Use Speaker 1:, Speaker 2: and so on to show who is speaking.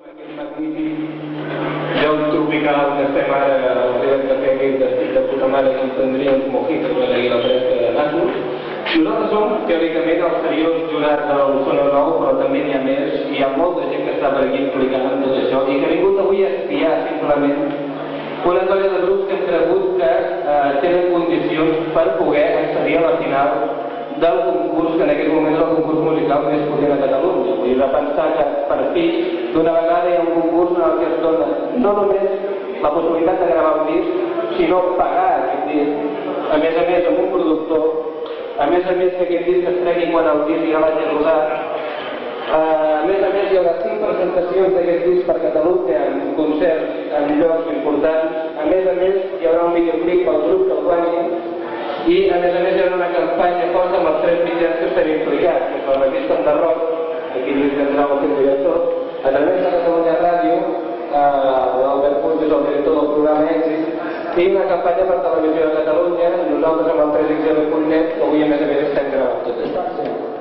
Speaker 1: Aquest magnífic lloc tropical que estem ara arribem a fer aquest estic de puta mare que entendria uns mojitos de la fresca de Nàsol. Nosaltres som, teòricament, els seriosos jurats del Sona Nou, però també n'hi ha més, i hi ha molta gent que està per aquí implicant en tot això, i que ha vingut avui a espiar simplement una colla de grups que hem cregut que eh, tenen condicions per poder accedir a la final del concurs, en aquest moment és el concurs musical més potent a Catalunya. Vull dir, de pensar que per fi, d'una vegada hi ha un concurs en el que es dona no només la possibilitat de gravar un disc, sinó pagar aquest disc, a més a més amb un productor, a més a més que aquest disc es tregui quan el disc ja vagi a rodar, Uh, a més a més, hi haurà cinc presentacions d'aquest disc per Catalunya en concerts en llocs importants. A més a més, hi haurà un videoclip pel grup que el guanyi i a més a més hi haurà una campanya forta amb els tres mitjans que estem implicats, que són la revista rock, aquí Lluís Gandrau, el director, a través de Catalunya Ràdio, eh, l'Albert Puig és el director del programa Èxit, i una campanya per Televisió de Catalunya, nosaltres amb el 3xl.net, que avui a més a més estem gravant tot això.